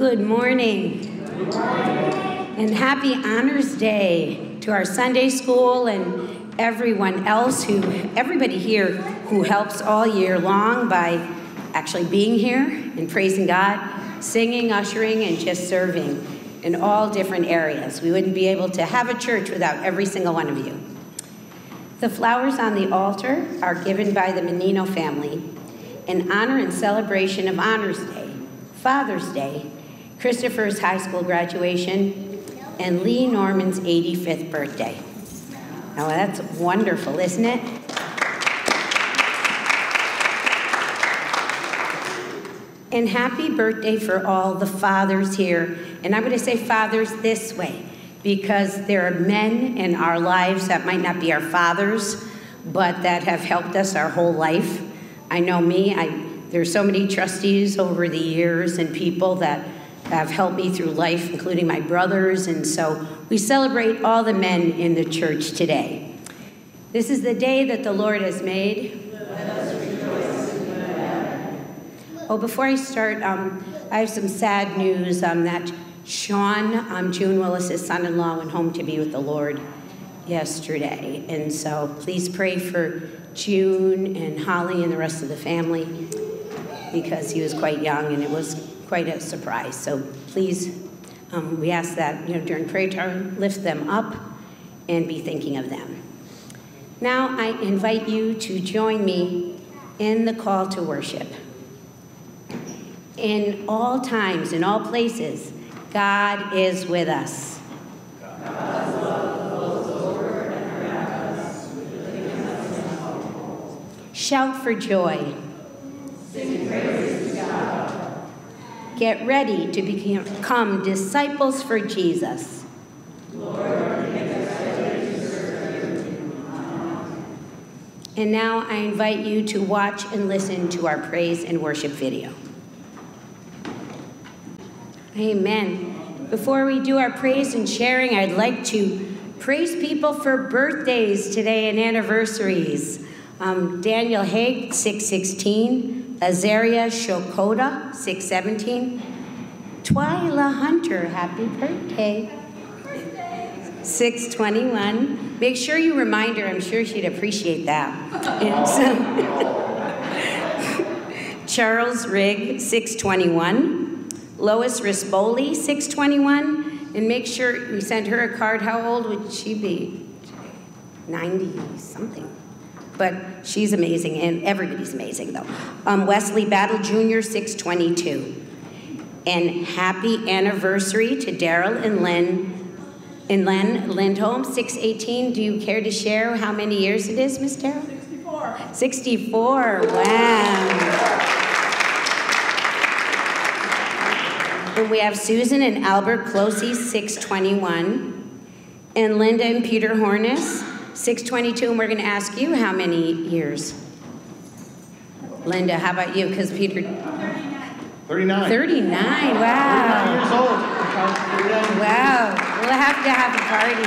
Good morning. And happy Honors Day to our Sunday school and everyone else who, everybody here who helps all year long by actually being here and praising God, singing, ushering, and just serving in all different areas. We wouldn't be able to have a church without every single one of you. The flowers on the altar are given by the Menino family in honor and celebration of Honors Day, Father's Day, Christopher's high school graduation, and Lee Norman's 85th birthday. Now that's wonderful, isn't it? And happy birthday for all the fathers here. And I'm going to say fathers this way because there are men in our lives that might not be our fathers, but that have helped us our whole life. I know me, I, there's so many trustees over the years and people that have helped me through life, including my brothers, and so we celebrate all the men in the church today. This is the day that the Lord has made. Oh, before I start, um, I have some sad news um, that Sean, um, June Willis's son-in-law, went home to be with the Lord yesterday. And so please pray for June and Holly and the rest of the family because he was quite young and it was quite a surprise. So please, um, we ask that you know during prayer time, lift them up and be thinking of them. Now I invite you to join me in the call to worship in all times, in all places, God is with us. Shout for joy. Get ready to become disciples for Jesus. And now I invite you to watch and listen to our praise and worship video. Amen. Before we do our praise and sharing, I'd like to praise people for birthdays today and anniversaries. Um, Daniel Haig, 616. Azaria Shokota, 617. Twyla Hunter, happy birthday. 621. Make sure you remind her, I'm sure she'd appreciate that. Charles Rigg, 621. Lois Rispoli, 621. And make sure we send her a card. How old would she be? 90 something. But she's amazing, and everybody's amazing, though. Um, Wesley Battle Jr., 622. And happy anniversary to Daryl and Lynn. And Len Lindholm, 618. Do you care to share how many years it is, Miss Daryl? 64. 64, wow. And we have Susan and Albert Closey, 621. And Linda and Peter Hornis, 622. And we're going to ask you how many years? Linda, how about you? Because Peter. 39. 39, wow. 39 years old. Wow. We'll have to have a party.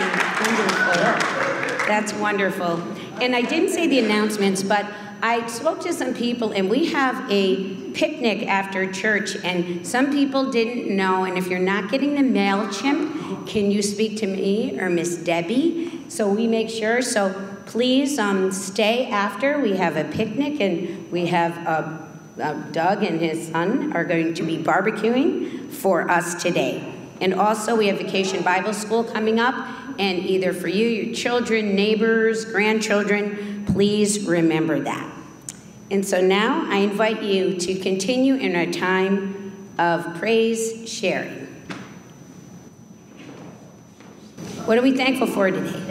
Wonderful. That's wonderful. And I didn't say the announcements, but I spoke to some people, and we have a picnic after church, and some people didn't know. And if you're not getting the MailChimp, can you speak to me or Miss Debbie? So we make sure. So please um, stay after. We have a picnic, and we have uh, uh, Doug and his son are going to be barbecuing for us today. And also, we have Vacation Bible School coming up, and either for you, your children, neighbors, grandchildren, please remember that. And so now I invite you to continue in our time of praise sharing. What are we thankful for today?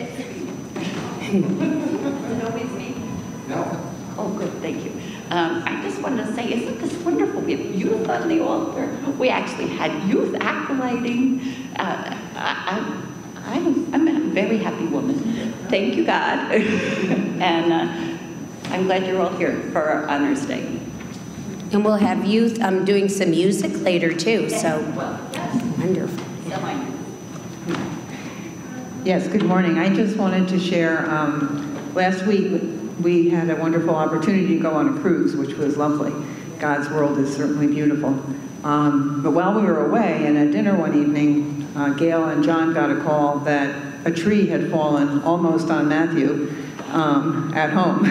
No. Oh, good, thank you. Um, I just wanted to say, isn't this wonderful? We have youth on the altar. We actually had youth acolyting. Uh, I, I, I'm, I'm a very happy woman. Thank you, God. and uh, I'm glad you're all here for our Honors Day. And we'll have youth um, doing some music later too, so Well, wonderful. Yes, good morning. I just wanted to share, um, last week, we had a wonderful opportunity to go on a cruise, which was lovely. God's world is certainly beautiful. Um, But while we were away and at dinner one evening, uh, Gail and John got a call that a tree had fallen almost on Matthew um, at home.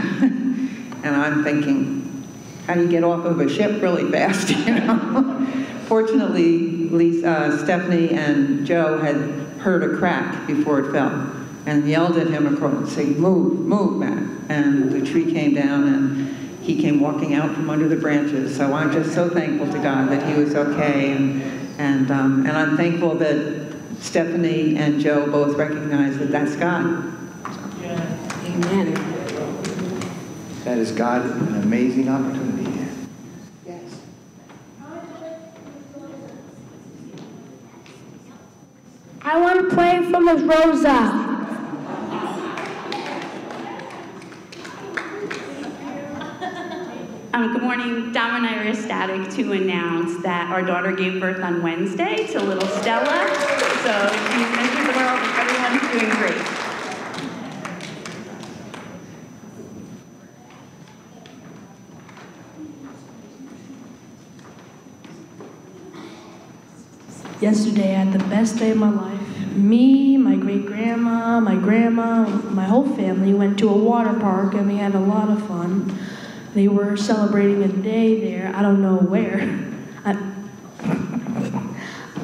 And I'm thinking, how do you get off of a ship really fast, you know? Fortunately, Lisa, uh, Stephanie and Joe had heard a crack before it fell and yelled at him across, saying, move, move, Matt. And the tree came down and he came walking out from under the branches. So I'm just so thankful to God that he was okay. And, and, um, and I'm thankful that Stephanie and Joe both recognize that that's God. Amen. That is God, an amazing opportunity. Yes. I want to pray for Ms. Rosa. Um, good morning. Dom and I are ecstatic to announce that our daughter gave birth on Wednesday to little Stella. So she's entered the world and everyone's doing great. Yesterday, I had the best day of my life. Me, my great grandma, my grandma, my whole family went to a water park and we had a lot of fun. They were celebrating a day there, I don't know where. I,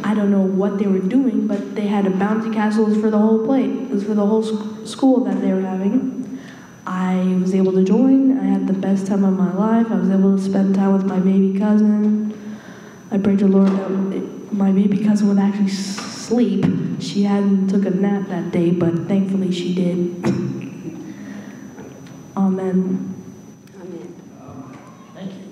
I don't know what they were doing, but they had a bouncy castle for the whole plate. It was for the whole sc- school that they were having. I was able to join. I had the best time of my life. I was able to spend time with my baby cousin. I prayed to Lord that my baby cousin would actually sleep. She hadn't took a nap that day, but thankfully she did. Amen. Amen. Thank you.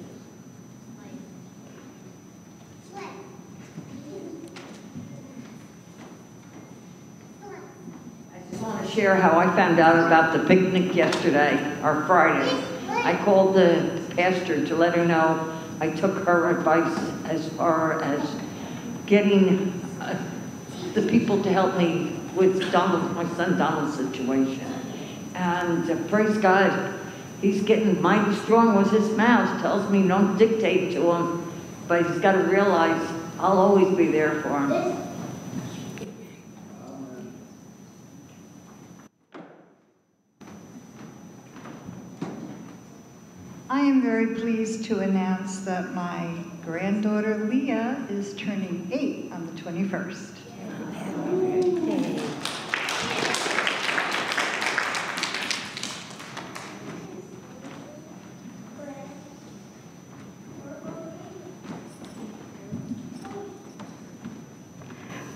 I just want to share how I found out about the picnic yesterday, or Friday. I called the pastor to let her know I took her advice as far as getting the people to help me with Donald, my son Donald's situation. And uh, praise God, he's getting mighty strong with his mouth, tells me don't dictate to him, but he's got to realize I'll always be there for him. I am very pleased to announce that my granddaughter Leah is turning eight on the 21st.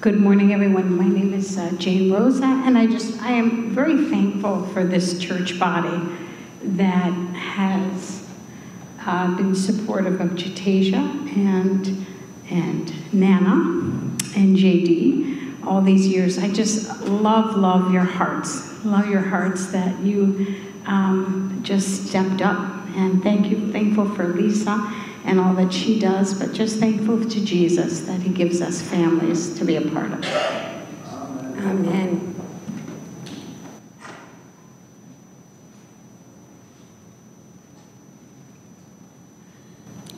Good morning, everyone. My name is uh, Jane Rosa, and I just I am very thankful for this church body that has uh, been supportive of Jatasia and and Nana and JD all these years. I just love love your hearts, love your hearts that you um, just stepped up, and thank you, thankful for Lisa and all that she does, but just thankful to Jesus that He gives us families to be a part of. Amen.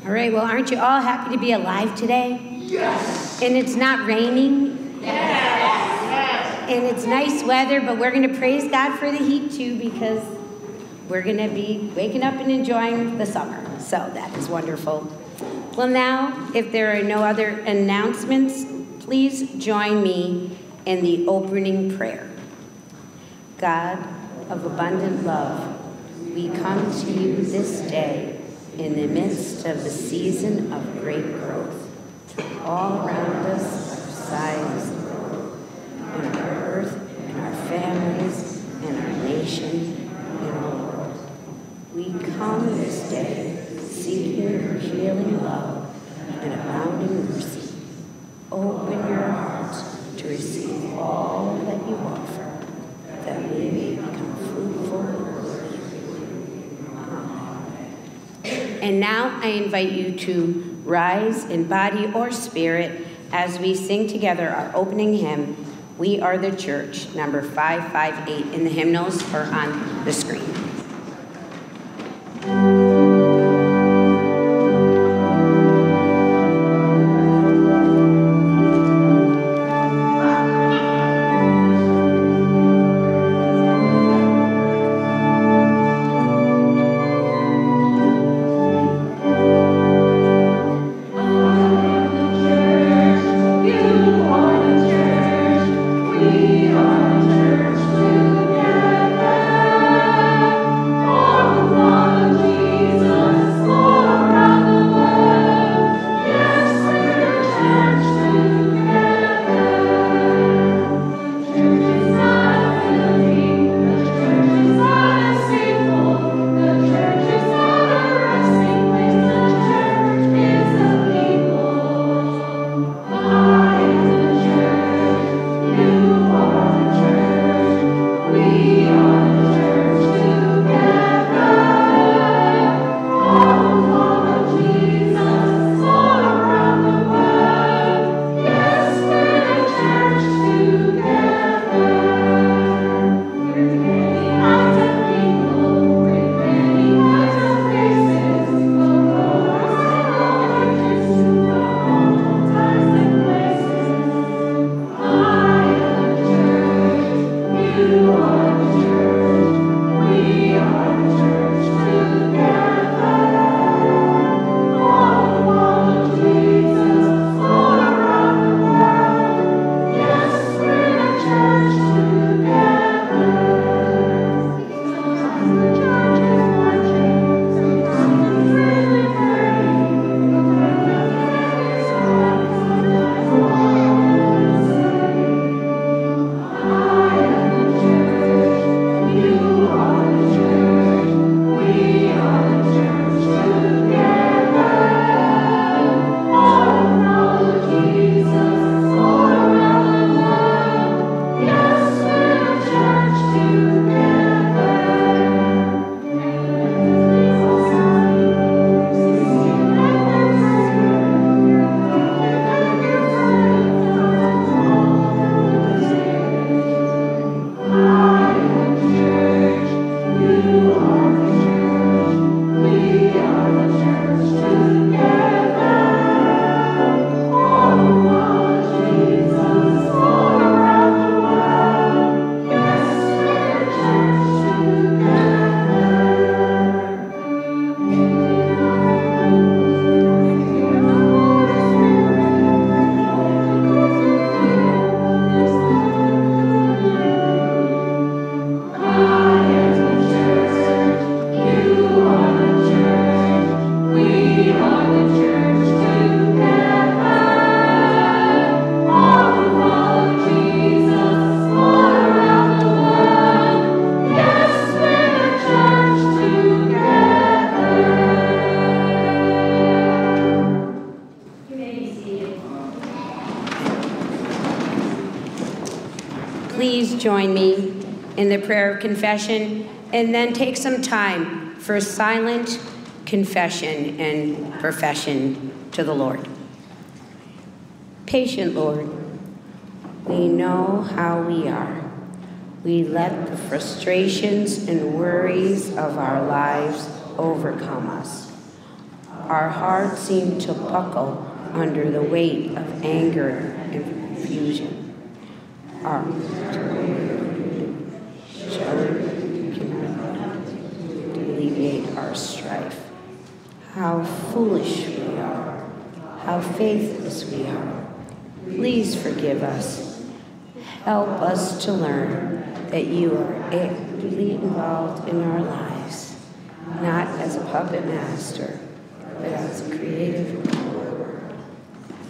All right, well, aren't you all happy to be alive today? Yes. And it's not raining? Yes. And it's nice weather, but we're going to praise God for the heat too because we're going to be waking up and enjoying the summer. So that is wonderful. Well, now, if there are no other announcements, please join me in the opening prayer. God of abundant love, we come to you this day in the midst of the season of great growth. All around us, our in our earth, in our families, in our nation, in our world. We come this day seeking your healing love and abounding mercy. Open your hearts to receive all that you offer, that we may become fruitful. And now I invite you to rise in body or spirit as we sing together our opening hymn, We Are the Church, number 558 in the hymnals or on the screen. Confession and then take some time for silent confession and profession to the Lord. Patient Lord, we know how we are. We let the frustrations and worries of our lives overcome us. Our hearts seem to buckle under the weight of anger and confusion. Our to alleviate our strife. How foolish we are. How faithless we are. Please forgive us. Help us to learn that you are actively involved in our lives, not as a puppet master, but as a creative ruler,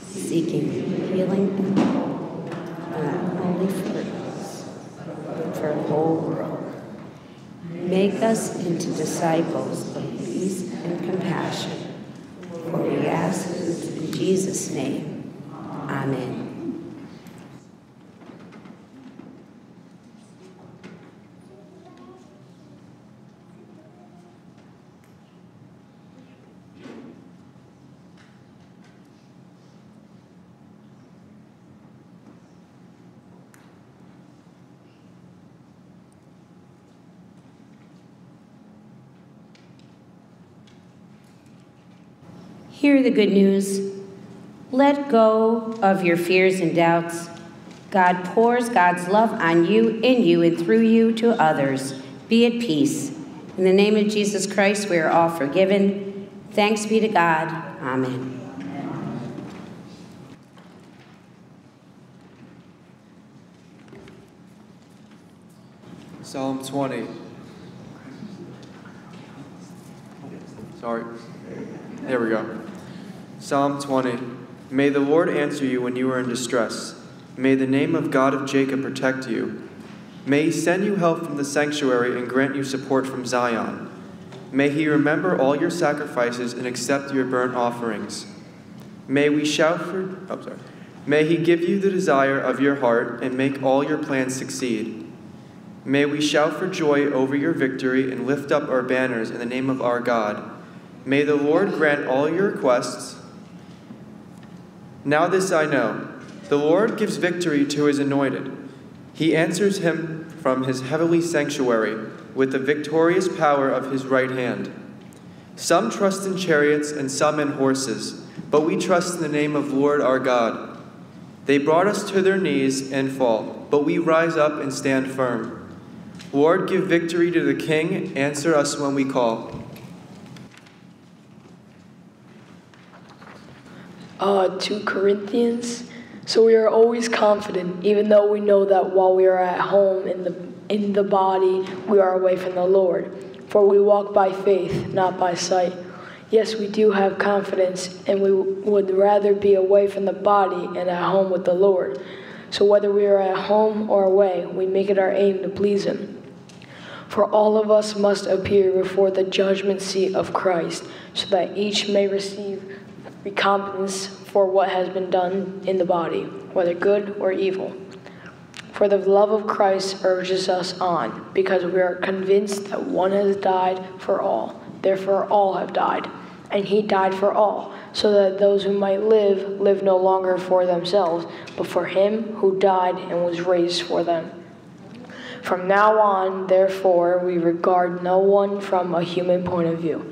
seeking healing and hope, not only for us, but for the whole world. Make us into disciples of peace and compassion. For we ask in Jesus' name. Amen. Hear the good news. Let go of your fears and doubts. God pours God's love on you, in you, and through you to others. Be at peace. In the name of Jesus Christ, we are all forgiven. Thanks be to God. Amen. Psalm 20. Sorry. There we go. Psalm 20. May the Lord answer you when you are in distress. May the name of God of Jacob protect you. May he send you help from the sanctuary and grant you support from Zion. May he remember all your sacrifices and accept your burnt offerings. May we shout for oh sorry. May he give you the desire of your heart and make all your plans succeed. May we shout for joy over your victory and lift up our banners in the name of our God. May the Lord grant all your requests. Now, this I know the Lord gives victory to his anointed. He answers him from his heavenly sanctuary with the victorious power of his right hand. Some trust in chariots and some in horses, but we trust in the name of Lord our God. They brought us to their knees and fall, but we rise up and stand firm. Lord, give victory to the king, answer us when we call. Uh, 2 Corinthians. So we are always confident, even though we know that while we are at home in the, in the body, we are away from the Lord. For we walk by faith, not by sight. Yes, we do have confidence, and we would rather be away from the body and at home with the Lord. So whether we are at home or away, we make it our aim to please Him. For all of us must appear before the judgment seat of Christ, so that each may receive recompense for what has been done in the body, whether good or evil. For the love of Christ urges us on, because we are convinced that one has died for all, therefore all have died. And he died for all, so that those who might live live no longer for themselves, but for him who died and was raised for them. From now on, therefore, we regard no one from a human point of view.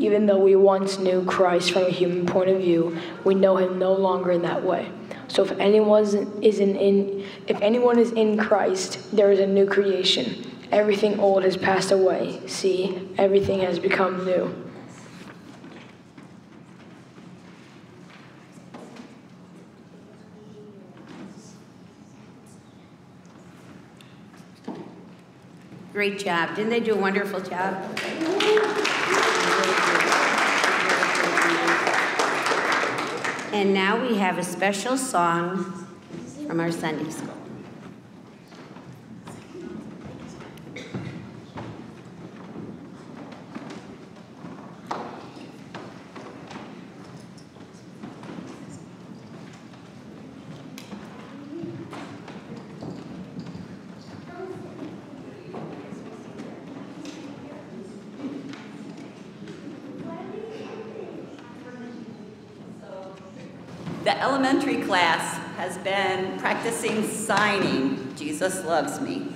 Even though we once knew Christ from a human point of view, we know him no longer in that way. So if anyone is in, in if anyone is in Christ, there is a new creation. Everything old has passed away. See, everything has become new. Great job. Didn't they do a wonderful job? And now we have a special song from our Sunday school. The elementary class practicing signing, Jesus loves me.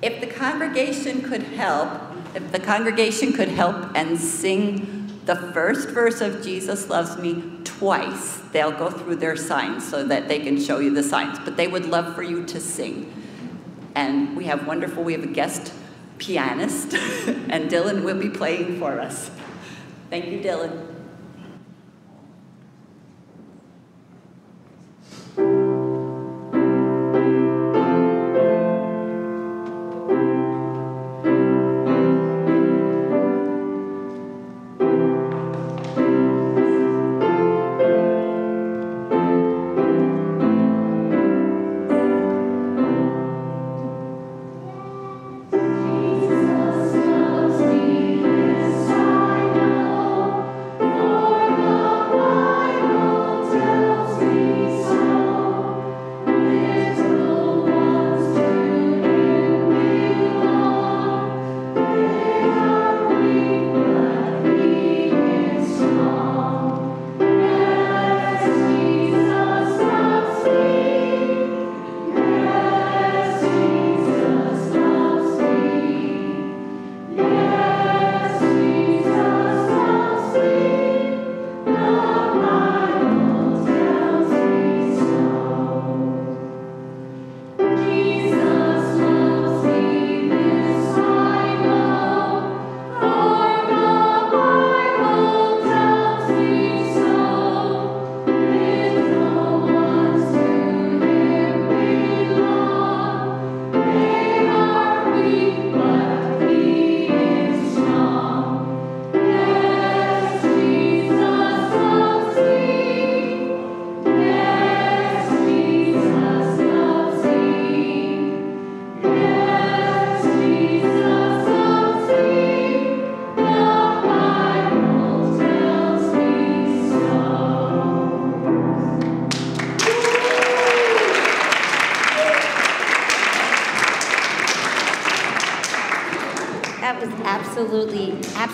If the congregation could help, if the congregation could help and sing the first verse of Jesus loves me twice, they'll go through their signs so that they can show you the signs. But they would love for you to sing. And we have wonderful, we have a guest pianist, and Dylan will be playing for us. Thank you, Dylan.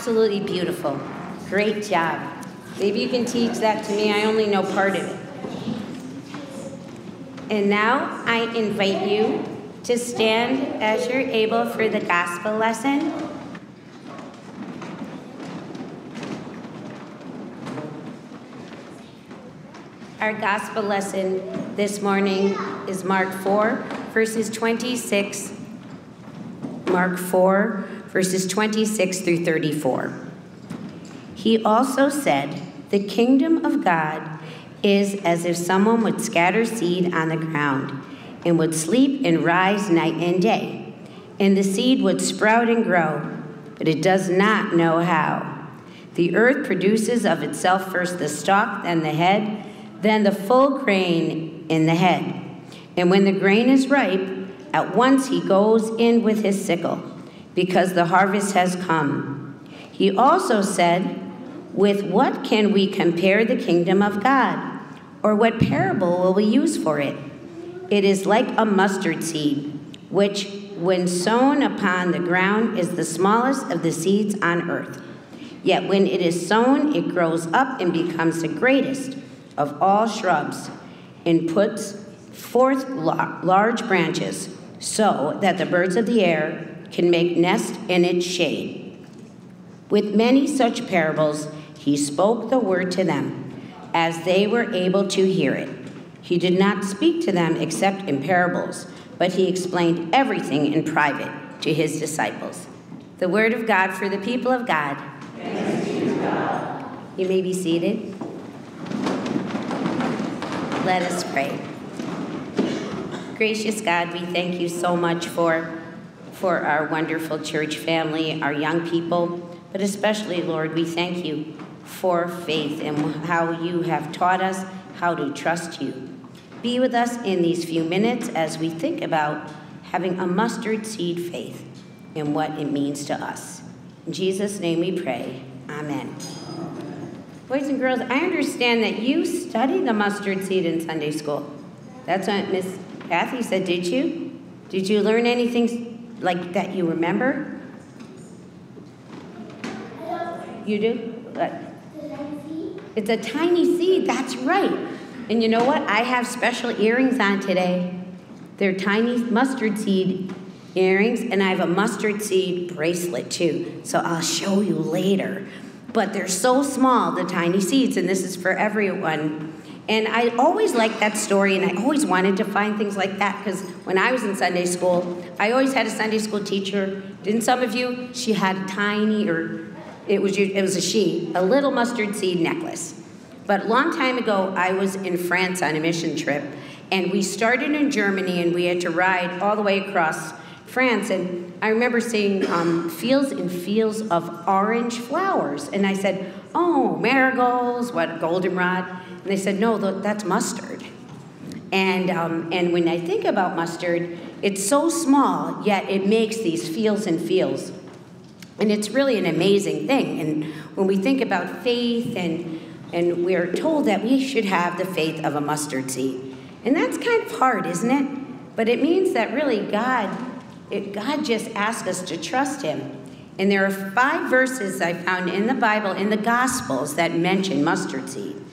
Absolutely, beautiful. Great job. Maybe you can teach that to me. I only know part of it. And now I invite you to stand as you're able for the gospel lesson. Our gospel lesson this morning is Mark 4, verses 26 Mark 4, verses 26 through 34. He also said, The kingdom of God is as if someone would scatter seed on the ground and would sleep and rise night and day. And the seed would sprout and grow, but it does not know how. The earth produces of itself first the stalk, then the head, then the full grain in the head. And when the grain is ripe, at once he goes in with his sickle, because the harvest has come. He also said, With what can we compare the kingdom of God? Or what parable will we use for it? It is like a mustard seed, which, when sown upon the ground, is the smallest of the seeds on earth. Yet when it is sown, it grows up and becomes the greatest of all shrubs, and puts forth large branches so that the birds of the air can make nest in its shade. With many such parables, he spoke the word to them as they were able to hear it. He did not speak to them except in parables, but he explained everything in private to his disciples. The word of God for the people of God. God. You may be seated. Let us pray. Gracious God, we thank you so much for, for our wonderful church family, our young people, but especially, Lord, we thank you for faith and how you have taught us how to trust you. Be with us in these few minutes as we think about having a mustard seed faith and what it means to us. In Jesus' name we pray. Amen. Boys and girls, I understand that you studied the mustard seed in Sunday school. That's what Miss Kathy said, did you? Did you learn anything like that you remember? You do? It's a tiny seed, that's right. And you know what? I have special earrings on today. They're tiny mustard seed earrings, and I have a mustard seed bracelet too. So I'll show you later. But they're so small, the tiny seeds, and this is for everyone. And I always liked that story, and I always wanted to find things like that because when I was in Sunday school, I always had a Sunday school teacher. Didn't some of you? She had tiny, or it was it was a she, a little mustard seed necklace. But a long time ago, I was in France on a mission trip, and we started in Germany, and we had to ride all the way across France, and I remember seeing um, fields and fields of orange flowers. And I said, Oh, marigolds, what, goldenrod? And they said, No, that's mustard. And, um, and when I think about mustard, it's so small, yet it makes these fields and fields. And it's really an amazing thing. And when we think about faith, and, and we're told that we should have the faith of a mustard seed. And that's kind of hard, isn't it? But it means that really God it, God just asks us to trust Him. And there are five verses I found in the Bible, in the Gospels, that mention mustard seed.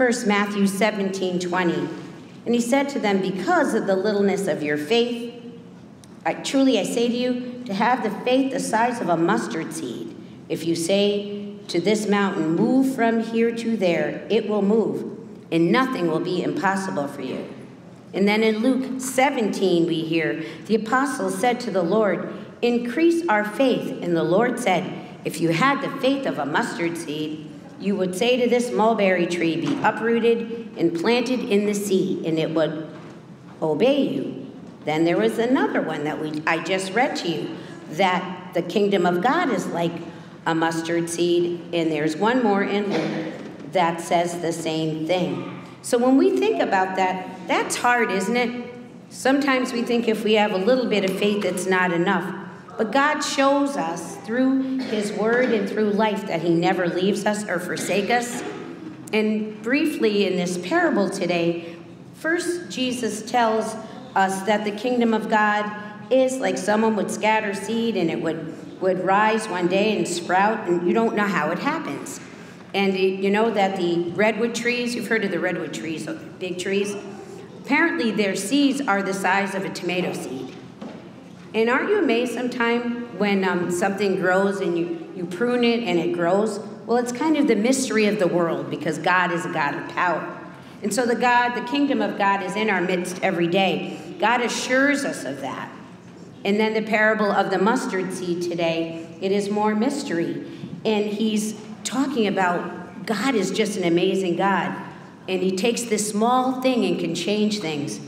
First, Matthew 17 20. And he said to them, Because of the littleness of your faith, I, truly I say to you, to have the faith the size of a mustard seed, if you say to this mountain, Move from here to there, it will move, and nothing will be impossible for you. And then in Luke 17, we hear the apostles said to the Lord, Increase our faith. And the Lord said, If you had the faith of a mustard seed, you would say to this mulberry tree, Be uprooted and planted in the sea, and it would obey you. Then there was another one that we, I just read to you that the kingdom of God is like a mustard seed, and there's one more in Luke that says the same thing. So when we think about that, that's hard, isn't it? Sometimes we think if we have a little bit of faith, it's not enough. But God shows us through His Word and through life that He never leaves us or forsake us. And briefly in this parable today, first Jesus tells us that the kingdom of God is like someone would scatter seed and it would, would rise one day and sprout, and you don't know how it happens. And you know that the redwood trees, you've heard of the redwood trees, big trees? Apparently, their seeds are the size of a tomato seed. And aren't you amazed sometime when um, something grows and you, you prune it and it grows? Well, it's kind of the mystery of the world because God is a God of power. And so the God, the kingdom of God is in our midst every day. God assures us of that. And then the parable of the mustard seed today, it is more mystery. And he's talking about God is just an amazing God. And he takes this small thing and can change things.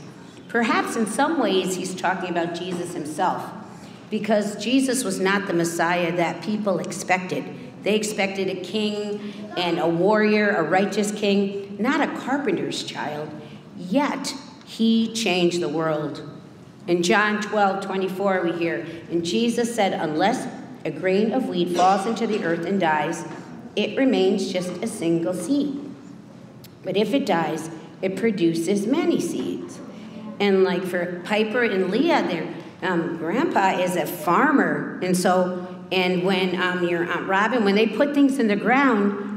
Perhaps in some ways, he's talking about Jesus himself. Because Jesus was not the Messiah that people expected. They expected a king and a warrior, a righteous king, not a carpenter's child. Yet, he changed the world. In John 12, 24, we hear, And Jesus said, Unless a grain of wheat falls into the earth and dies, it remains just a single seed. But if it dies, it produces many seeds. And like for Piper and Leah, their um, grandpa is a farmer. And so, and when um, your Aunt Robin, when they put things in the ground,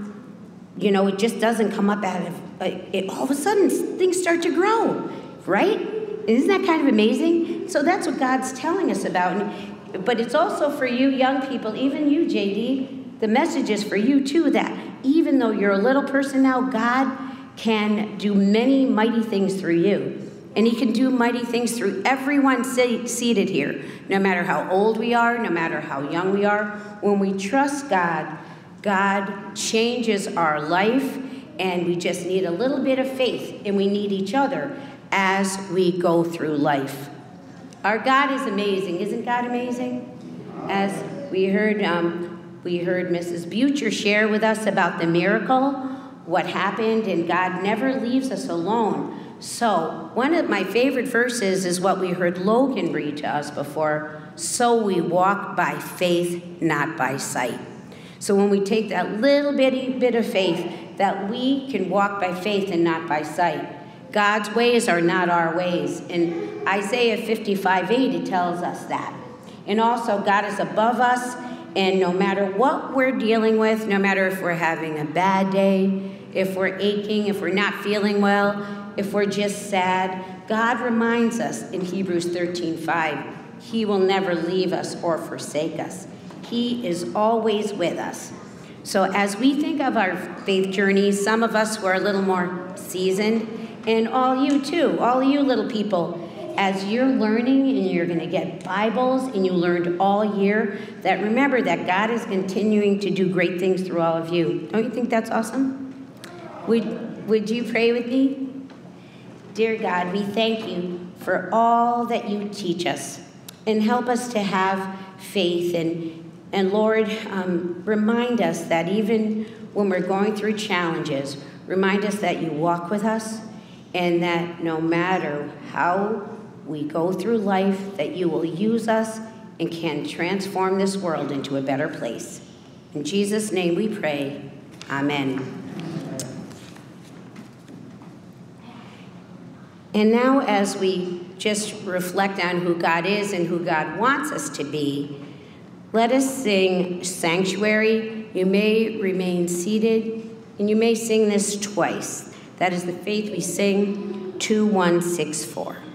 you know, it just doesn't come up out of, it, all of a sudden things start to grow, right? Isn't that kind of amazing? So that's what God's telling us about. But it's also for you young people, even you, JD, the message is for you too that even though you're a little person now, God can do many mighty things through you. And He can do mighty things through everyone seated here, no matter how old we are, no matter how young we are. When we trust God, God changes our life, and we just need a little bit of faith, and we need each other as we go through life. Our God is amazing. Isn't God amazing? As we heard um, We heard Mrs. Butcher share with us about the miracle, what happened, and God never leaves us alone. So, one of my favorite verses is what we heard Logan read to us before. So we walk by faith, not by sight. So, when we take that little bitty bit of faith, that we can walk by faith and not by sight. God's ways are not our ways. In Isaiah 55 8, it tells us that. And also, God is above us, and no matter what we're dealing with, no matter if we're having a bad day, if we're aching, if we're not feeling well, if we're just sad, God reminds us in Hebrews 13 5, He will never leave us or forsake us. He is always with us. So, as we think of our faith journeys, some of us who are a little more seasoned, and all you too, all you little people, as you're learning and you're going to get Bibles and you learned all year, that remember that God is continuing to do great things through all of you. Don't you think that's awesome? Would, would you pray with me? Dear God, we thank you for all that you teach us and help us to have faith. And, and Lord, um, remind us that even when we're going through challenges, remind us that you walk with us and that no matter how we go through life, that you will use us and can transform this world into a better place. In Jesus' name we pray. Amen. And now, as we just reflect on who God is and who God wants us to be, let us sing Sanctuary. You may remain seated, and you may sing this twice. That is the faith we sing 2164.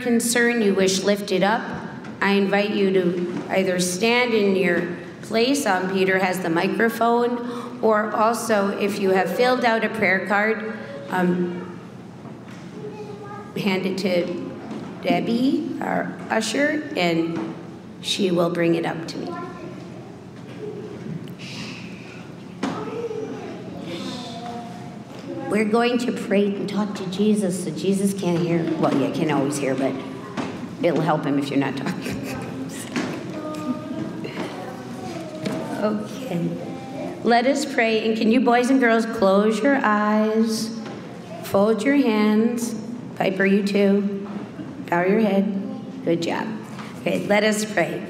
Concern you wish lifted up, I invite you to either stand in your place, on Peter has the microphone, or also if you have filled out a prayer card, um, hand it to Debbie, our usher, and she will bring it up to me. We're going to pray and talk to Jesus so Jesus can't hear. Well, yeah, can always hear, but it'll help him if you're not talking. okay. Let us pray. And can you boys and girls close your eyes, fold your hands. Piper, you too. Bow your head. Good job. Okay, let us pray.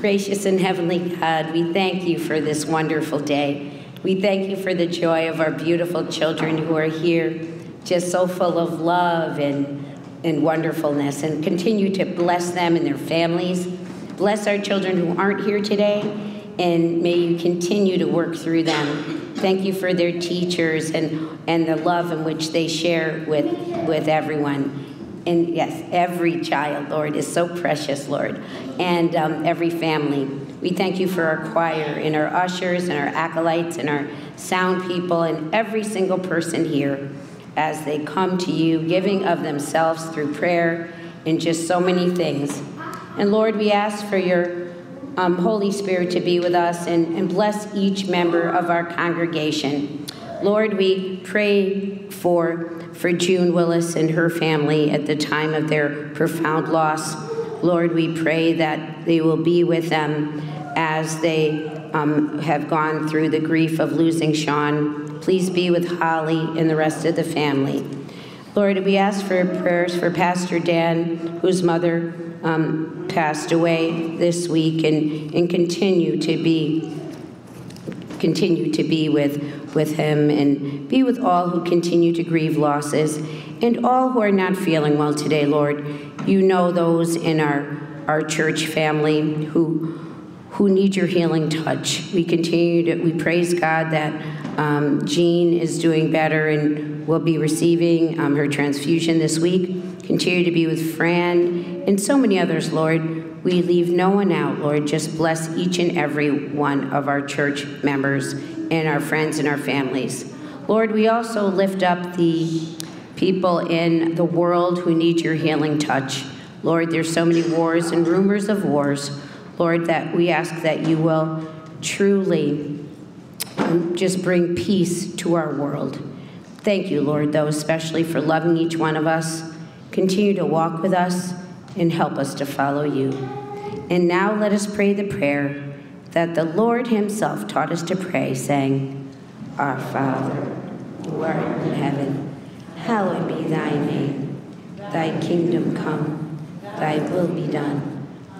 Gracious and heavenly God, we thank you for this wonderful day. We thank you for the joy of our beautiful children who are here, just so full of love and, and wonderfulness, and continue to bless them and their families. Bless our children who aren't here today, and may you continue to work through them. Thank you for their teachers and, and the love in which they share with, with everyone. And yes, every child, Lord, is so precious, Lord, and um, every family. We thank you for our choir and our ushers and our acolytes and our sound people and every single person here as they come to you, giving of themselves through prayer and just so many things. And Lord, we ask for your um, Holy Spirit to be with us and, and bless each member of our congregation. Lord, we pray for, for June Willis and her family at the time of their profound loss. Lord, we pray that they will be with them as they um, have gone through the grief of losing Sean. Please be with Holly and the rest of the family. Lord, we ask for prayers for Pastor Dan, whose mother um, passed away this week, and, and continue to be continue to be with, with him and be with all who continue to grieve losses and all who are not feeling well today, Lord. You know those in our, our church family who, who need your healing touch. We continue to, we praise God that um, Jean is doing better and will be receiving um, her transfusion this week. Continue to be with Fran and so many others, Lord. We leave no one out, Lord. Just bless each and every one of our church members and our friends and our families. Lord, we also lift up the people in the world who need your healing touch. Lord, there's so many wars and rumors of wars. Lord, that we ask that you will truly just bring peace to our world. Thank you, Lord, though, especially for loving each one of us. Continue to walk with us and help us to follow you. And now let us pray the prayer that the Lord Himself taught us to pray, saying, Our Father, who art in heaven, hallowed be thy name. Thy kingdom come, thy will be done,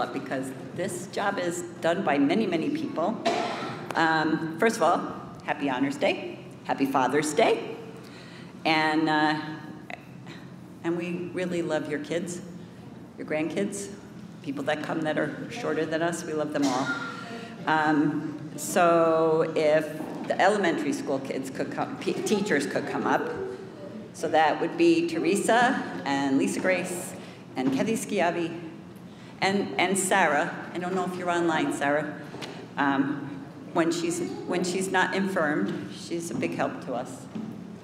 up because this job is done by many, many people. Um, first of all, happy Honors Day, happy Father's Day, and uh, and we really love your kids, your grandkids, people that come that are shorter than us. We love them all. Um, so if the elementary school kids could come, teachers could come up, so that would be Teresa and Lisa Grace and Kathy Schiavi and, and Sarah. I don't know if you're online, Sarah. Um, when, she's, when she's not infirmed, she's a big help to us,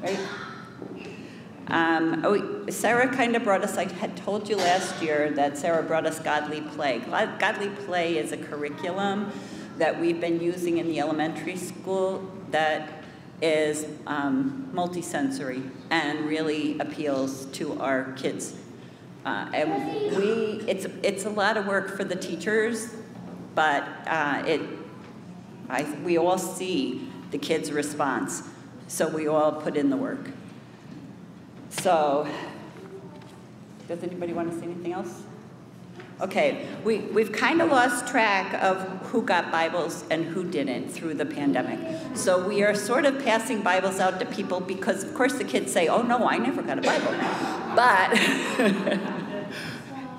right? Um, oh, Sarah kind of brought us, I had told you last year that Sarah brought us Godly Play. Godly Play is a curriculum that we've been using in the elementary school that is um, multisensory and really appeals to our kids. Uh, and we, it's, it's a lot of work for the teachers, but uh, it, I, we all see the kids' response, so we all put in the work. So, does anybody want to say anything else? Okay, we, we've kind of lost track of who got Bibles and who didn't through the pandemic. So we are sort of passing Bibles out to people because, of course, the kids say, oh no, I never got a Bible. But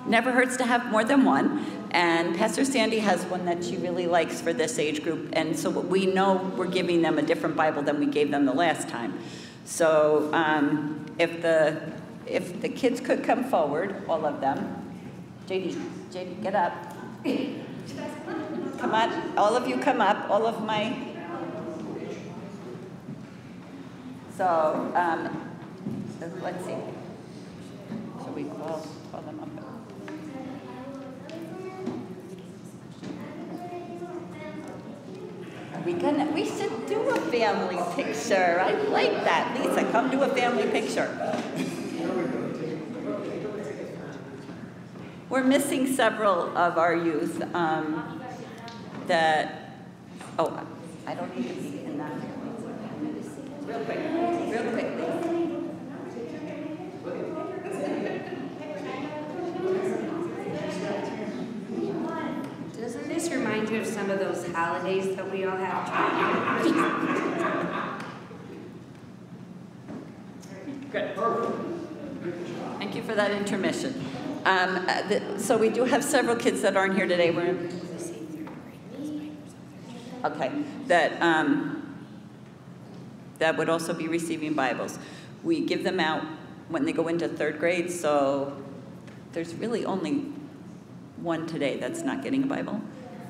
never hurts to have more than one. And Pastor Sandy has one that she really likes for this age group. And so we know we're giving them a different Bible than we gave them the last time. So um, if, the, if the kids could come forward, all of them, JD, JD, get up. Come on, all of you come up, all of my. So, um, let's see. Shall we call, call them up? We gonna, we should do a family picture. I like that. Lisa, come do a family picture. We're missing several of our youth um, that, oh, I don't need to be in that. Real quick, real quick, Doesn't this remind you of some of those holidays, that we all have. Good. Thank you for that intermission. Um, uh, the- So we do have several kids that aren't here today. We're, okay, that, um, that would also be receiving Bibles. We give them out when they go into third grade, so there's really only one today that's not getting a Bible,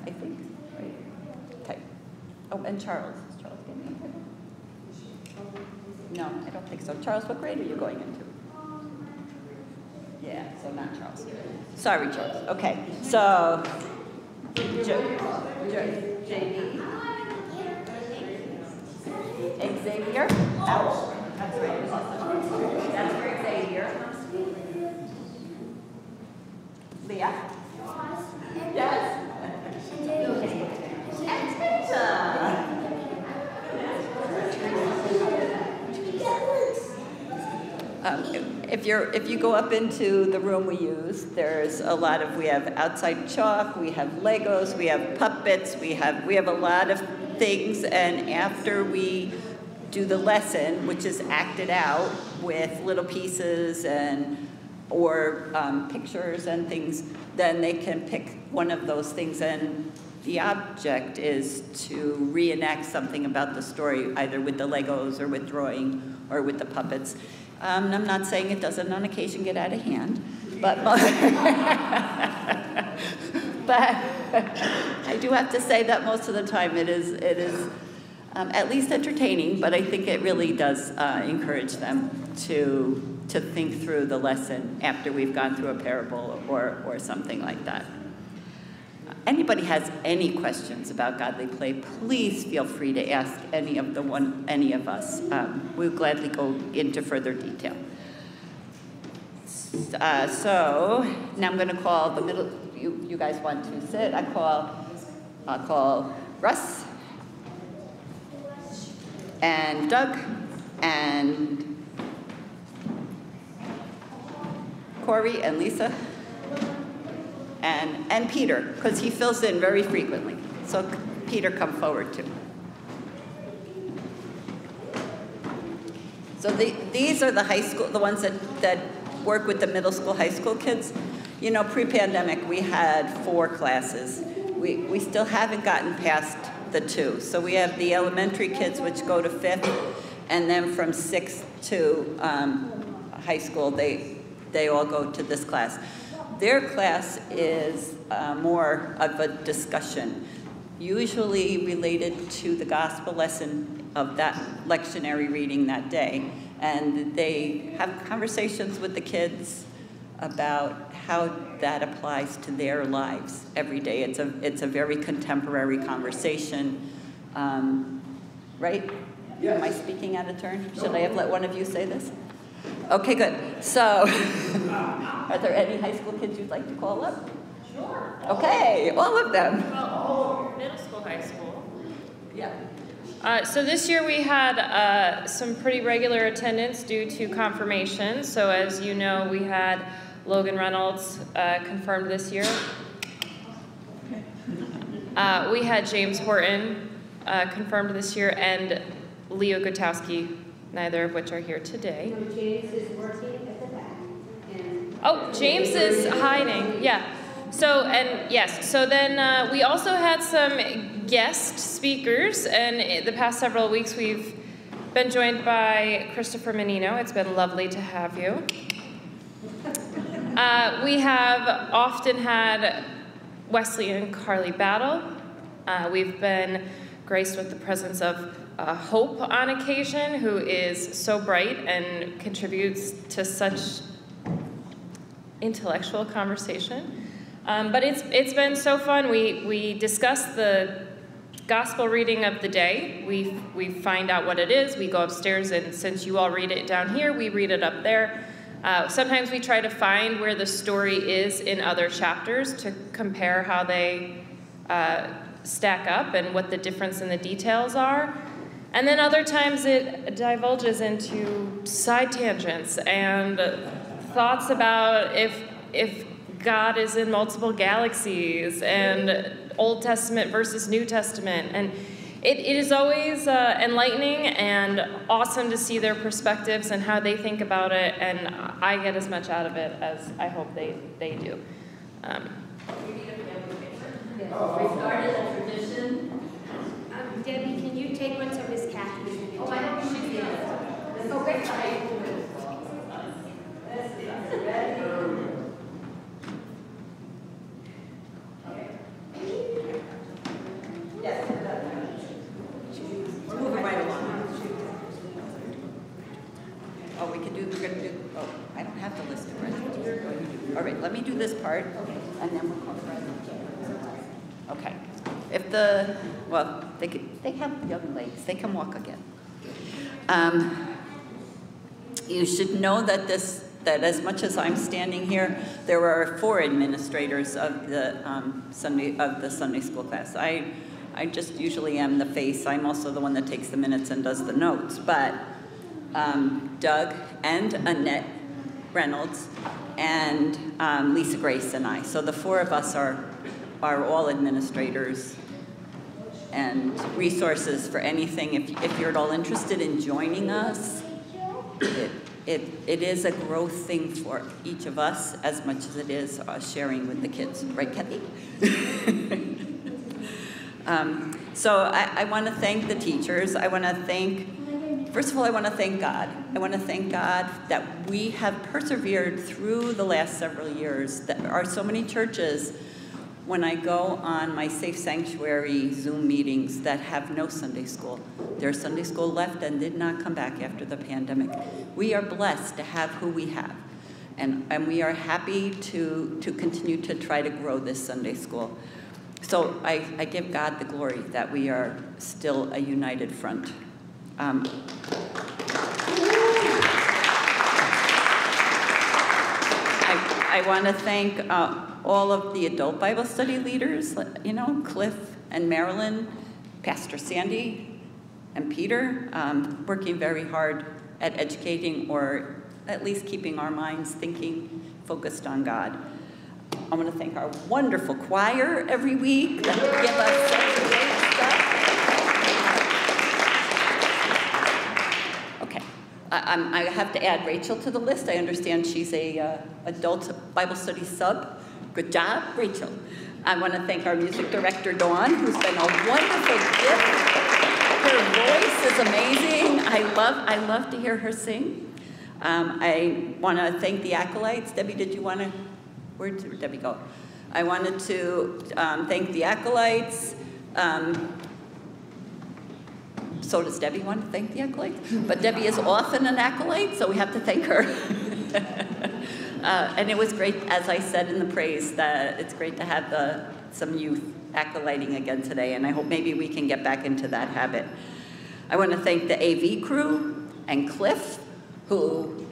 I think. Okay. Oh, and Charles. Is Charles getting a Bible? No, I don't think so. Charles, what grade are you going into? Yeah, so not Charles. Sorry, Charles. Okay, so. JD. Xavier. Ouch. That's right. That's for Xavier. Leah. Yes. Trisha. Um, If you're, if you go up into the room we use, there's a lot of, we have outside chalk, we have Legos, we have puppets, we have, we have a lot of things, and after we do the lesson, which is acted out with little pieces and, or um, pictures and things, then they can pick one of those things, and the object is to reenact something about the story, either with the Legos or with drawing or with the puppets. Um, and I'm not saying it doesn't on occasion get out of hand, but, but I do have to say that most of the time it is, it is um, at least entertaining, but I think it really does uh, encourage them to, to think through the lesson after we've gone through a parable or, or something like that. Anybody has any questions about godly play, please feel free to ask any of the one, any of us. Um, we'll gladly go into further detail. Uh, so now I'm going to call the middle. You, you guys want to sit? I call. I'll call Russ and Doug and Corey and Lisa and, and Peter, because he fills in very frequently. So Peter, come forward too. So the, these are the high school, the ones that, that work with the middle school, high school kids. You know, pre-pandemic, we had four classes. We, we still haven't gotten past the two. So we have the elementary kids, which go to fifth, and then from sixth to um, high school, they, they all go to this class. Their class is uh, more of a discussion, usually related to the gospel lesson of that lectionary reading that day. And they have conversations with the kids about how that applies to their lives every day. It's a, it's a very contemporary conversation. Um, right? Am I speaking out of turn? Should I have let one of you say this? Okay, good. So, are there any high school kids you'd like to call up? Sure. Okay, all of them. Well, middle school, high school. Yeah. Uh, so this year we had uh, some pretty regular attendance due to confirmation. So as you know, we had Logan Reynolds uh, confirmed this year. Uh, we had James Horton uh, confirmed this year and Leo Gutowski, neither of which are here today. No, James is working at the back. And Oh, James is hiding. Yeah. So, and yes, so then uh, we also had some guest speakers, and the past several weeks we've been joined by Christopher Menino. It's been lovely to have you. Uh, we have often had Wesley and Carly Battle. Uh, we've been graced with the presence of uh, Hope on occasion, who is so bright and contributes to such intellectual conversation. Um, but it's, it's been so fun. We, we discuss the gospel reading of the day. We, we find out what it is. We go upstairs, and since you all read it down here, we read it up there. Uh, sometimes we try to find where the story is in other chapters to compare how they uh, stack up and what the difference in the details are. And then other times it divulges into side tangents and thoughts about if if God is in multiple galaxies and Old Testament versus New Testament. And it, it is always uh, enlightening and awesome to see their perspectives and how they think about it. And I get as much out of it as I hope they, they do. Um, We started a tradition. Um, Debbie, can take one so Miss Kathy? Oh, I don't think she does. Okay. Moving right along. Oh, we can do, we're gonna do, oh, I don't have to list it, right? All right, let me do this part, and then we'll call the resolution. Okay. If the, well, they could, they have young legs, they can walk again. Um, You should know that this, that as much as I'm standing here, there are four administrators of the um, Sunday, of the Sunday school class. I, I just usually am the face. I'm also the one that takes the minutes and does the notes. But um, Doug and Annette Reynolds and um, Lisa Grace and I. So the four of us are, are all administrators and resources for anything. If, if you're at all interested in joining us, it, it, it is a growth thing for each of us as much as it is uh, sharing with the kids. Right, Kathy? um, so I, I want to thank the teachers. I want to thank, first of all, I want to thank God. I want to thank God that we have persevered through the last several years. There are so many churches when I go on my Safe Sanctuary Zoom meetings that have no Sunday school. There's Sunday school left and did not come back after the pandemic. We are blessed to have who we have. And, and we are happy to, to continue to try to grow this Sunday school. So I, I give God the glory that we are still a united front. Um, I, want to thank uh, all of the adult Bible study leaders, you know, Cliff and Marilyn, Pastor Sandy, and Peter, um, working very hard at educating or at least keeping our minds thinking focused on God. I want to thank our wonderful choir every week that give us I, I have to add Rachel to the list. I understand she's a uh, adult Bible study sub. Good job, Rachel. I want to thank our music director, Dawn, who's been a wonderful gift. Her voice is amazing. I love, I love to hear her sing. Um, I want to thank the acolytes. Debbie, did you want to? Where did Debbie go? I wanted to um, thank the acolytes. Um, so does Debbie want to thank the acolytes? But Debbie is often an acolyte, so we have to thank her. uh, and it was great, as I said in the praise, that it's great to have the, some youth acolyting again today, and I hope maybe we can get back into that habit. I want to thank the AV crew and Cliff who,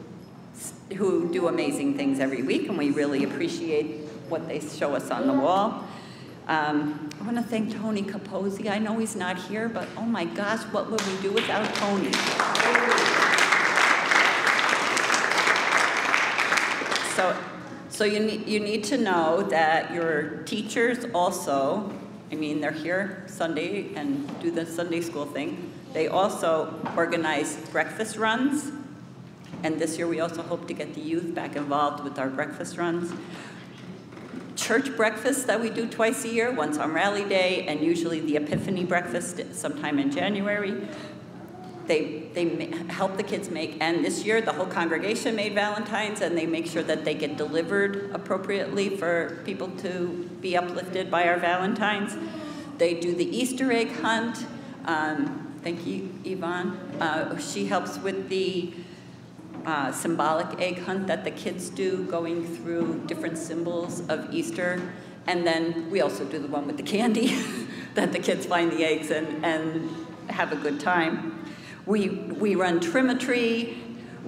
who do amazing things every week, and we really appreciate what they show us on the wall. Um, I want to thank Tony Capozzi. I know he's not here, but oh my gosh, what would we do without Tony? So, so you need, you need to know that your teachers also, I mean, they're here Sunday and do the Sunday school thing. They also organize breakfast runs and this year we also hope to get the youth back involved with our breakfast runs. Church breakfast that we do twice a year, once on Rally Day and usually the Epiphany breakfast sometime in January. They, they help the kids make, and this year the whole congregation made Valentine's and they make sure that they get delivered appropriately for people to be uplifted by our Valentines. They do the Easter egg hunt. Um, thank you, Yvonne. Uh, she helps with the uh, symbolic egg hunt that the kids do, going through different symbols of Easter. And then we also do the one with the candy, that the kids find the eggs and, and have a good time. We, we run Trim-a-Tree.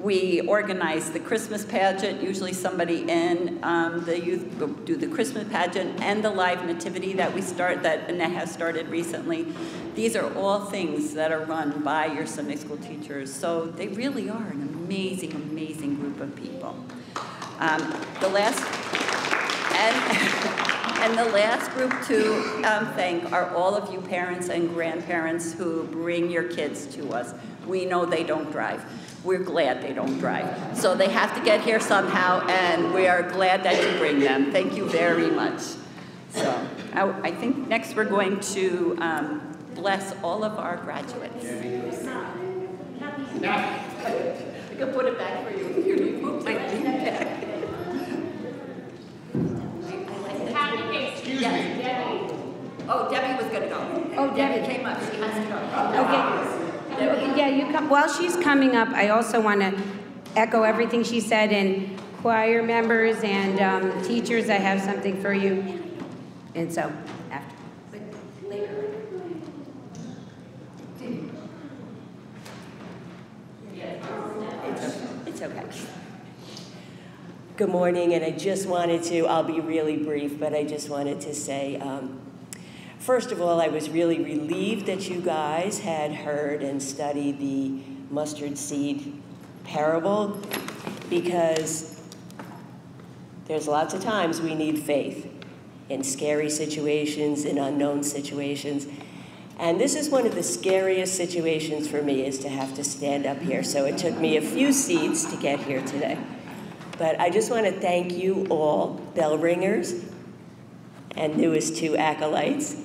We organize the Christmas pageant. Usually somebody in um, the youth do the Christmas pageant and the live nativity that we start, that Annette has started recently. These are all things that are run by your Sunday school teachers. So they really are an amazing, amazing group of people. Um, the last, and And the last group to um, thank are all of you parents and grandparents who bring your kids to us. We know they don't drive. We're glad they don't drive. So they have to get here somehow, and we are glad that you bring them. Thank you very much. So I, I think next we're going to um, bless all of our graduates. I can put it back for you if you remove my thing back. Excuse me. Oh, Debbie was gonna go. Oh, Debbie. came up, she has to go. Okay. Yeah, you come, while she's coming up, I also want to echo everything she said, and choir members and um, teachers, I have something for you. And so, after. but later. It's okay. Good morning, and I just wanted to, I'll be really brief, but I just wanted to say, um, first of all, I was really relieved that you guys had heard and studied the mustard seed parable because there's lots of times we need faith in scary situations, in unknown situations. And this is one of the scariest situations for me is to have to stand up here. So it took me a few seats to get here today. But I just want to thank you all, bell ringers and newest two acolytes,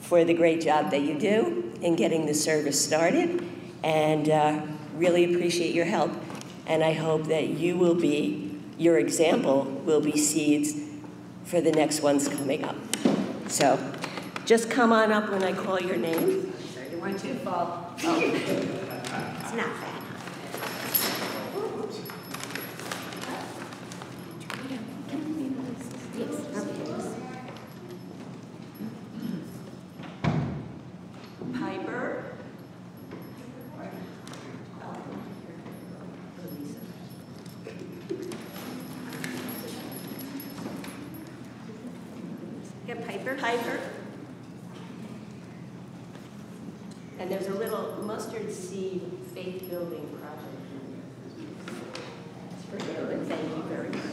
for the great job that you do in getting the service started. And uh, really appreciate your help. And I hope that you will be, your example will be seeds for the next ones coming up. So just come on up when I call your name. I didn't want you to fall. Oh. It's not bad. Piper. Get Piper? Piper. And there's a little mustard seed faith building project. It's for you, and thank you very much.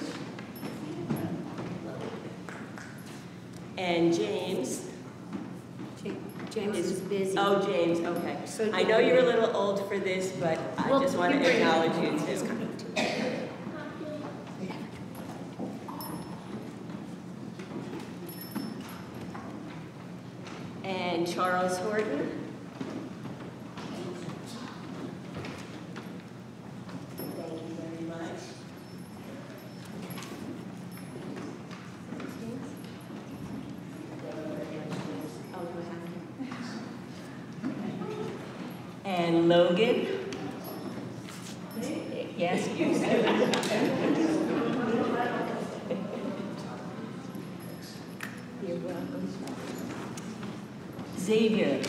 And James. James is busy. Oh, James, okay. So I know you're a little old for this, but I Well, just want to acknowledge you too. coming too. And Charles Horton. Thank you very much. And Logan. Yes, you. You're welcome. Xavier.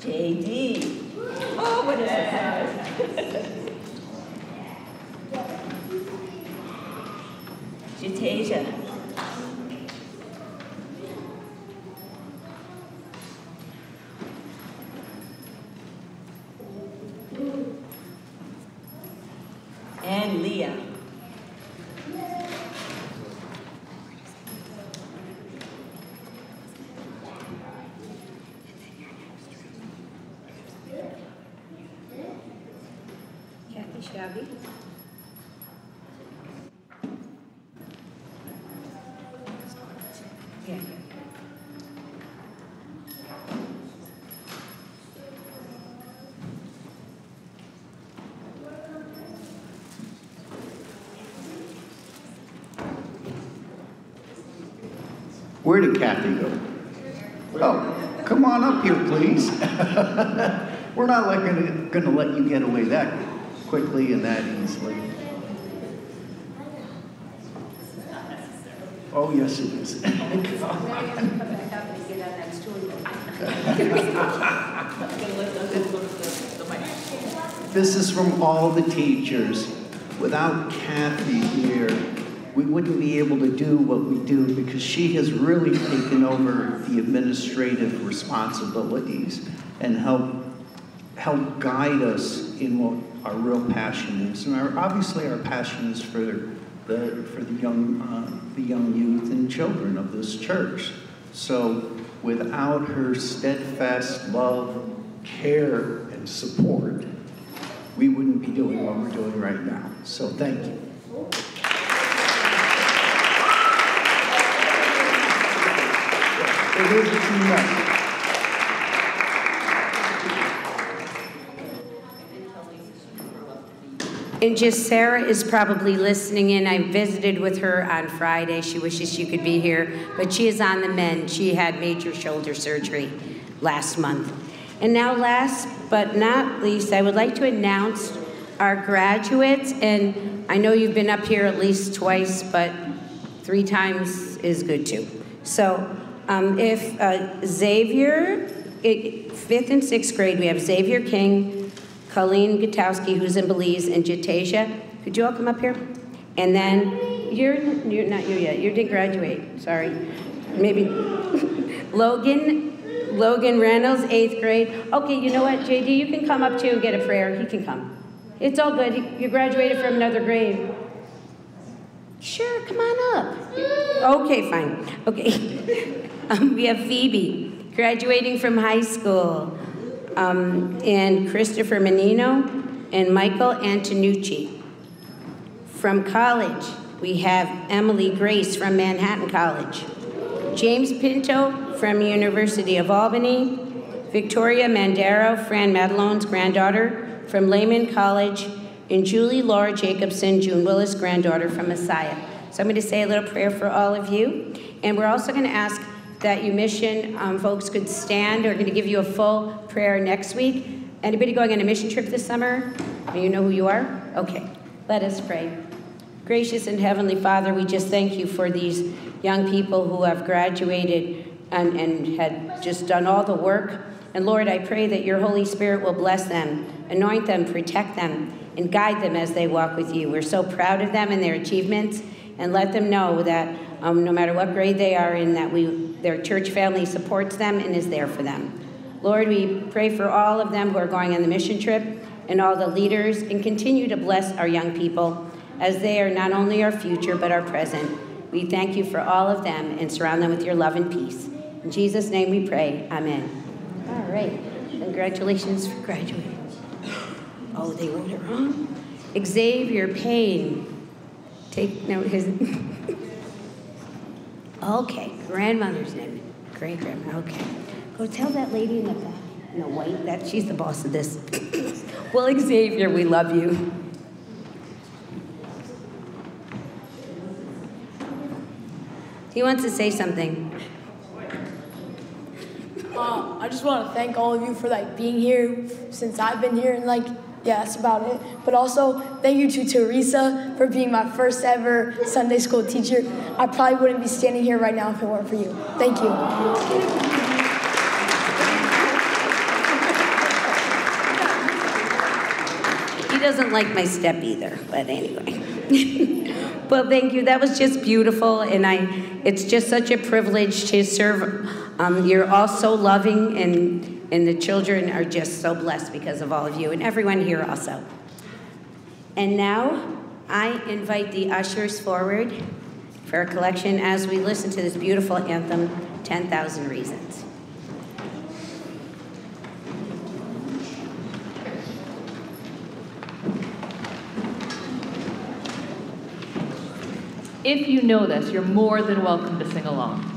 JD. Oh, what is that? Jatasia. And Leah. Yeah. Where did Kathy go? Oh, come on up here, please. We're not like gonna, gonna let you get away that quickly and that easily. Oh, yes, it is. This is from all the teachers. Without Kathy here, we wouldn't be able to do what we do because she has really taken over the administrative responsibilities and help help guide us in what our real passion is. And our, obviously our passion is for the, for the young, uh, the young youth and children of this church. So without her steadfast love, care, and support, we wouldn't be doing what we're doing right now. So thank you. It is. And just Sarah is probably listening in. I visited with her on Friday. She wishes she could be here, but she is on the mend. She had major shoulder surgery last month. And now, last but not least, I would like to announce our graduates. And I know you've been up here at least twice, but three times is good too. So, um, if uh, Xavier, it, fifth and sixth grade, we have Xavier King, Colleen Gutowski, who's in Belize, and Jatasia. Could you all come up here? And then, you're, you're not you yet. You didn't graduate. Sorry. Maybe Logan, Logan Reynolds, eighth grade. Okay, you know what, JD, you can come up too and get a prayer. He can come. It's all good. You graduated from another grade. Sure, come on up. Okay, fine. Okay. um, we have Phoebe, graduating from high school um, and Christopher Menino and Michael Antonucci. From college, we have Emily Grace from Manhattan College, James Pinto from University of Albany, Victoria Mandaro, Fran Madalone's granddaughter from Lehman College, and Julie Laura Jacobson, June Willis' granddaughter from Messiah. So I'm going to say a little prayer for all of you. And we're also going to ask that you mission um, folks could stand. We're going to give you a full prayer next week. Anybody going on a mission trip this summer? Do You know who you are? Okay, let us pray. Gracious and Heavenly Father, we just thank you for these young people who have graduated and, and had just done all the work. And Lord, I pray that your Holy Spirit will bless them, anoint them, protect them, and guide them as they walk with you. We're so proud of them and their achievements, and let them know that um, no matter what grade they are in, that we, their church family supports them and is there for them. Lord, we pray for all of them who are going on the mission trip and all the leaders, and continue to bless our young people as they are not only our future but our present. We thank you for all of them and surround them with your love and peace. In Jesus' name we pray. Amen. All right. Congratulations for graduating. Oh, they wrote it wrong? Xavier Payne. Take note his. okay, grandmother's name. Great grandma. Okay. Go tell that lady in the back, in the white, that she's the boss of this. well, Xavier, we love you. He wants to say something. Uh, I just want to thank all of you for like being here since I've been here and like yeah, that's about it. But also thank you to Teresa for being my first ever Sunday school teacher. I probably wouldn't be standing here right now if it weren't for you. Thank you. He doesn't like my step either, but anyway. well, thank you. That was just beautiful, and I. It's just such a privilege to serve. Um, you're all so loving, and and the children are just so blessed because of all of you, and everyone here also. And now, I invite the ushers forward for a collection as we listen to this beautiful anthem, 10,000 Reasons. If you know this, you're more than welcome to sing along.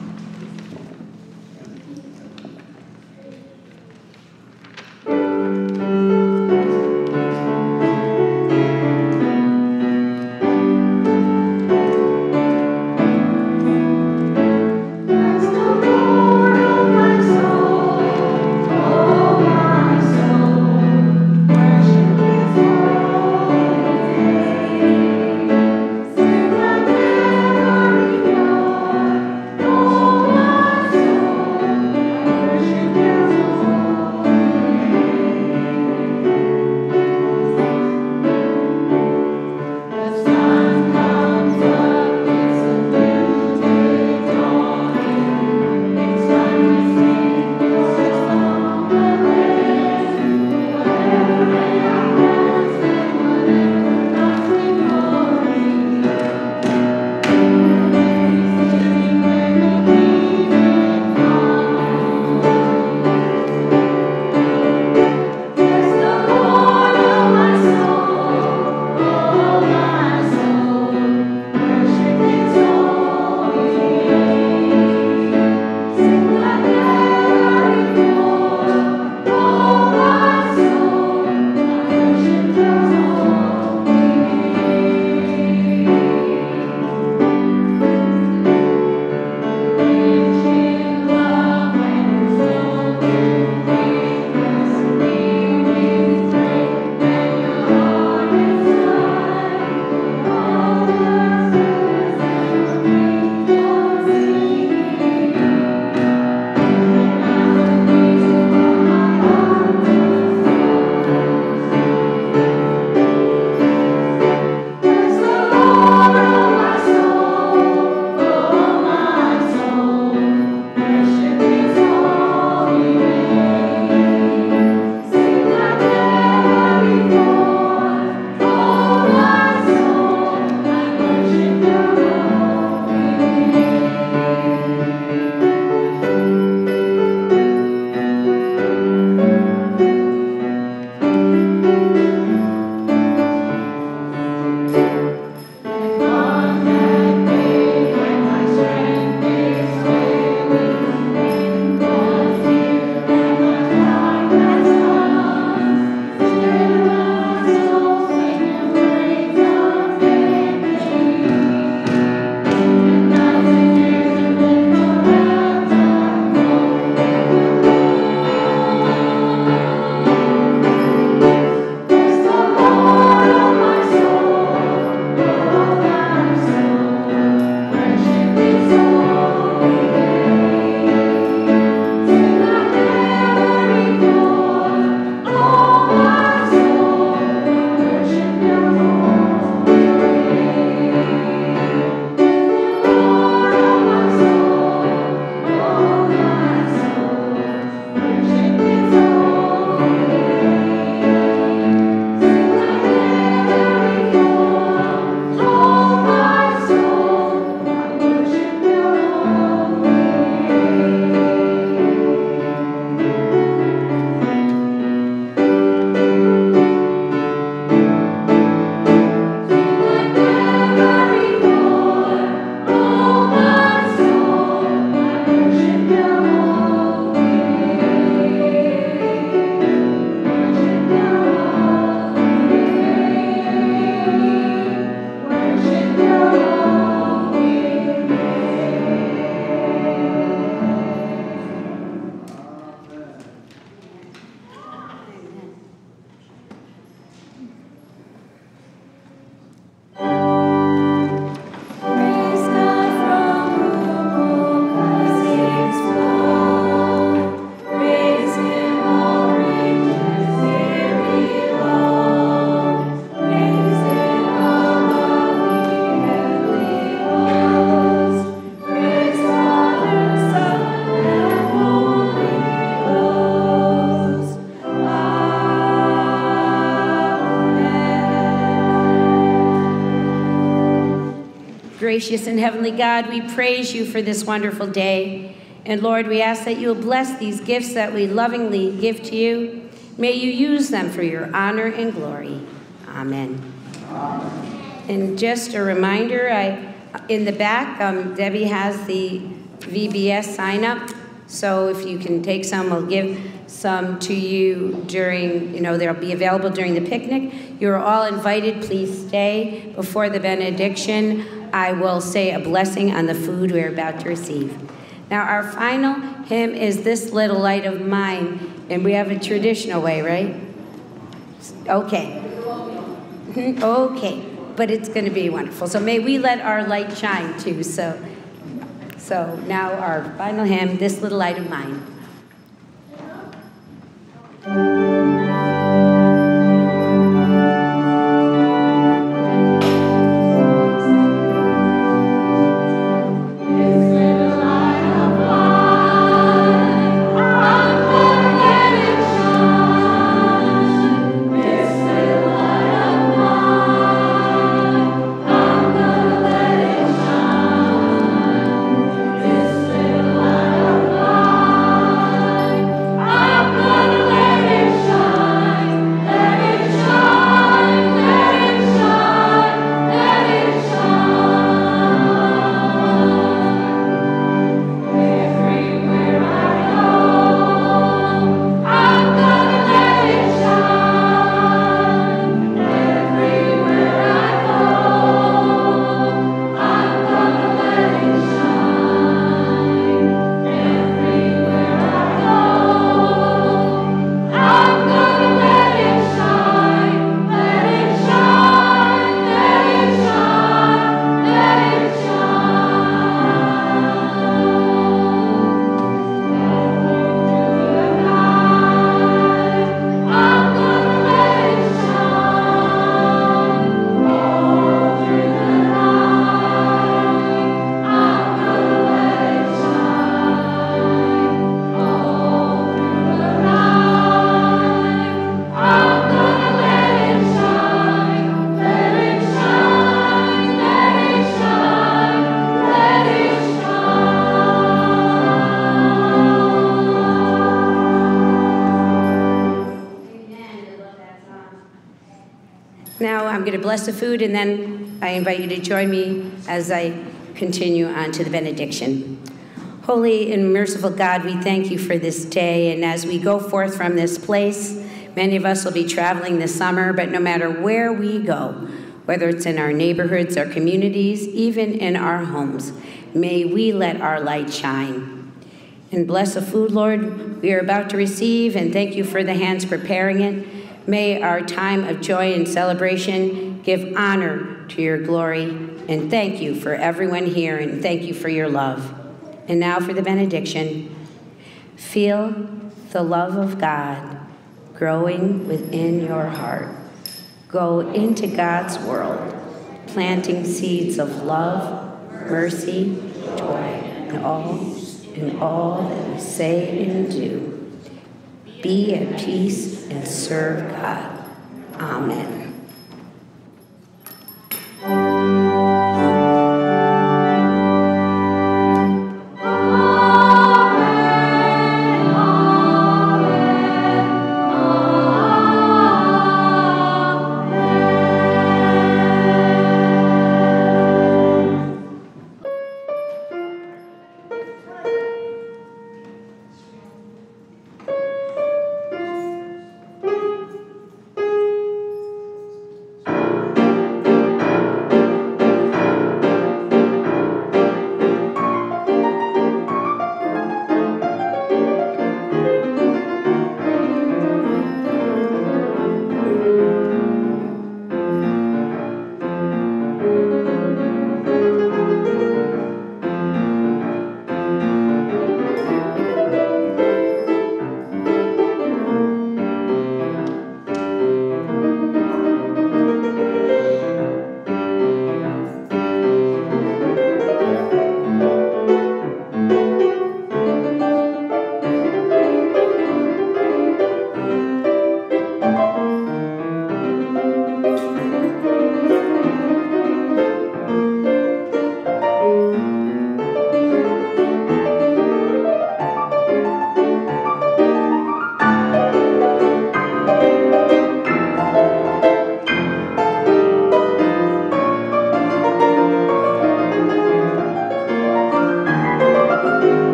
Gracious and heavenly God, we praise you for this wonderful day. And Lord, we ask that you will bless these gifts that we lovingly give to you. May you use them for your honor and glory. Amen. And just a reminder, I, in the back, um, Debbie has the VBS sign up. So if you can take some, we'll give some to you during, you know, they'll be available during the picnic. You're all invited. Please stay before the benediction. I will say a blessing on the food we're about to receive. Now, our final hymn is This Little Light of Mine, and we have a traditional way, right? Okay. Okay, but it's going to be wonderful. So may we let our light shine too. So, so now our final hymn, This Little Light of Mine. Bless the food, and then I invite you to join me as I continue on to the benediction. Holy and merciful God, we thank you for this day. And as we go forth from this place, many of us will be traveling this summer, but no matter where we go, whether it's in our neighborhoods, our communities, even in our homes, may we let our light shine. And bless the food, Lord, we are about to receive, and thank you for the hands preparing it. May our time of joy and celebration give honor to your glory. And thank you for everyone here, and thank you for your love. And now for the benediction. Feel the love of God growing within your heart. Go into God's world, planting seeds of love, mercy, joy, and all, in all that we say and do. Be at peace and serve God. Amen.